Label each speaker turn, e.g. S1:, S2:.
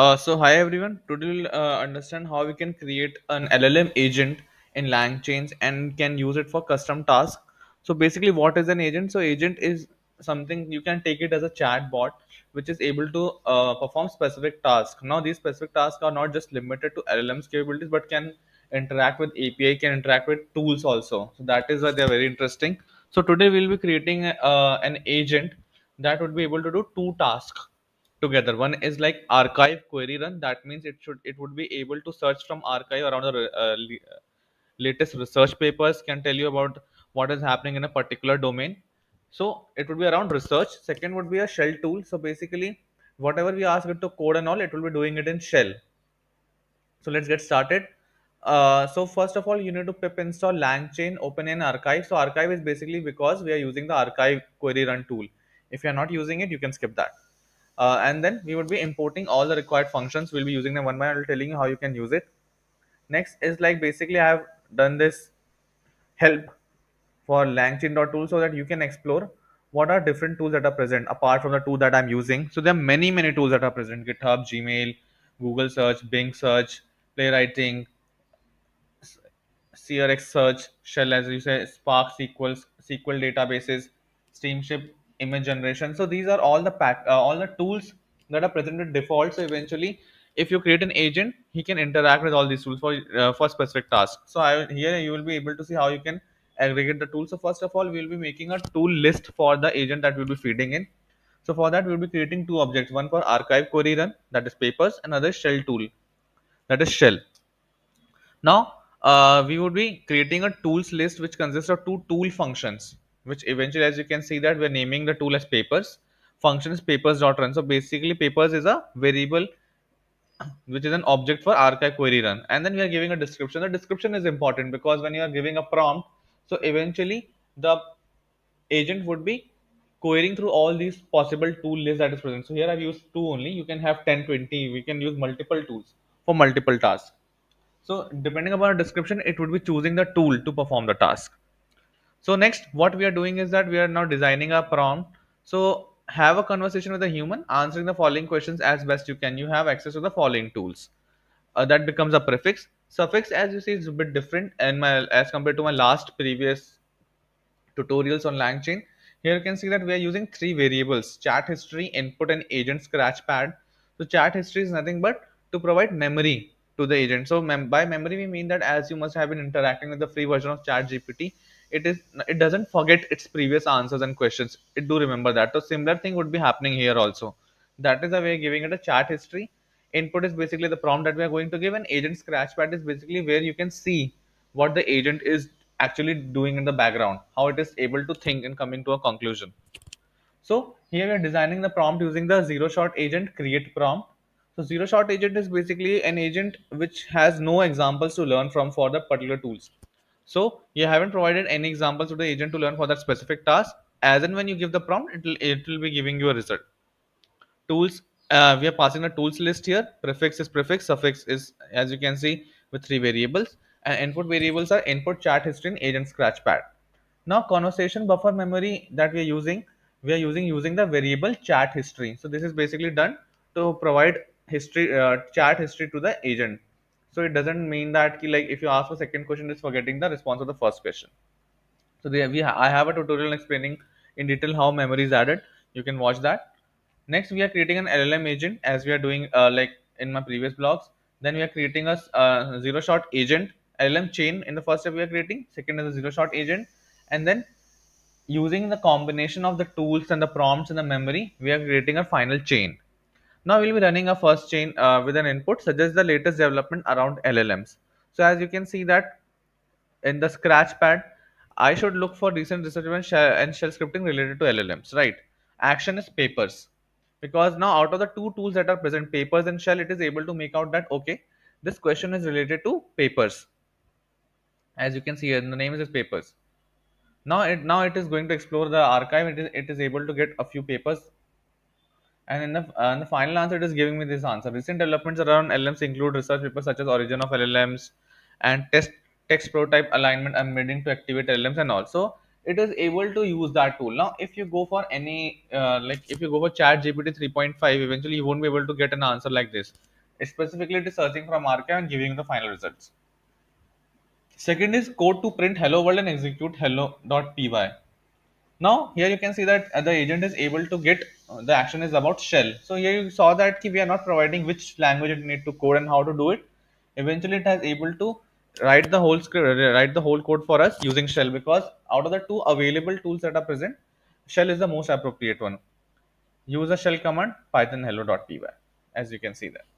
S1: Uh, so hi everyone. Today we'll uh, understand how we can create an LLM agent in LangChains and can use it for custom tasks. So basically, what is an agent? So agent is something you can take it as a chat bot which is able to uh, perform specific tasks. Now these specific tasks are not just limited to LLM's capabilities, but can interact with API, can interact with tools also. So that is why they are very interesting. So today we'll be creating uh, an agent that would be able to do two tasks together. One is like arXiv query run. That means it should it would be able to search from arXiv around the uh, uh, latest research papers can tell you about what is happening in a particular domain. So it would be around research. Second would be a shell tool. So basically whatever we ask it to code and all it will be doing it in shell. So let's get started. Uh, so first of all you need to pip install langchain open an arxiv. So arXiv is basically because we are using the arXiv query run tool. If you are not using it you can skip that uh, and then we would be importing all the required functions. We'll be using them one by one. I'll telling you how you can use it. Next is like basically i have done this help for langchain.tool so that you can explore what are different tools that are present apart from the tool that i'm using. So there are many many tools that are present. Github gmail google search bing search playwriting SearX search, shell as you say, Spark SQL, SQL databases, Steamship image generation. So these are all the pack, uh, all the tools that are presented default. So eventually, if you create an agent, he can interact with all these tools for uh, for specific tasks. So I, here you will be able to see how you can aggregate the tools. So first of all, we will be making a tool list for the agent that we'll be feeding in. So for that, we'll be creating two objects: one for arXiv query run, that is papers, another shell tool, that is shell. Now, uh, we would be creating a tools list which consists of two tool functions, which eventually, as you can see that we're naming the tool as papers. Function is papers.run. So basically papers is a variable which is an object for arXiv query run. And then we are giving a description. The description is important because when you are giving a prompt, so eventually the agent would be querying through all these possible tool lists that is present. So here I've used two only. You can have 10, 20. We can use multiple tools for multiple tasks. So depending upon the description, it would be choosing the tool to perform the task. So next, what we are doing is that we are now designing a prompt. So have a conversation with a human, answering the following questions as best you can. You have access to the following tools. Uh, that becomes a prefix. Suffix, as you see, is a bit different and my as compared to my last previous tutorials on LangChain. Here you can see that we are using three variables, chat history, input and agent scratchpad. So chat history is nothing but to provide memory to the agent. So mem by memory, we mean that as you must have been interacting with the free version of chat GPT, it is it doesn't forget its previous answers and questions. It do remember that. So similar thing would be happening here also. That is the way giving it a chat history. Input is basically the prompt that we are going to give, and agent scratchpad is basically where you can see what the agent is actually doing in the background, how it is able to think and coming to a conclusion. So here we are designing the prompt using the zero shot agent create prompt. So zero shot agent is basically an agent which has no examples to learn from for the particular tools. So you haven't provided any examples to the agent to learn for that specific task. As and when you give the prompt, it will it will be giving you a result. Tools uh, we are passing a tools list here. Prefix is prefix, suffix is as you can see with three variables, and input variables are input chat history and agent scratchpad. Now conversation buffer memory that we are using, we are using using the variable chat history. So this is basically done to provide history uh, chat history to the agent. So it doesn't mean that ki, like if you ask a second question, it's forgetting the response of the first question. So we ha- I have a tutorial explaining in detail how memory is added. You can watch that. Next, we are creating an LLM agent as we are doing uh, like in my previous blogs. Then we are creating a uh, zero shot agent LLM chain in the first step we are creating. Second is a zero shot agent, and then using the combination of the tools and the prompts in the memory, we are creating a final chain. Now we'll be running a first chain uh, with an input suggest the latest development around LLMs. So as you can see that in the scratchpad, I should look for recent research and shell, and shell scripting related to LLMs, right? Action is papers. Because now out of the two tools that are present, papers and shell, it is able to make out that, okay, this question is related to papers. As you can see here, the name is papers. Now it now it is going to explore the arXiv. It is, it is able to get a few papers and in the, uh, in the final answer, it is giving me this answer. Recent developments around LLMs include research papers such as origin of LLMs and test text prototype alignment and embedding to activate LLMs and also it is able to use that tool. Now, if you go for any, uh, like if you go for chat GPT 3.5, eventually you won't be able to get an answer like this. Specifically, it is searching from arXiv and giving the final results. Second is code to print hello world and execute hello.py. Now, here you can see that the agent is able to get, uh, the action is about shell. So here you saw that we are not providing which language it need to code and how to do it. Eventually, it has able to write the whole script, write the whole code for us using shell because out of the two available tools that are present, shell is the most appropriate one. Use a shell command python hello.py as you can see there.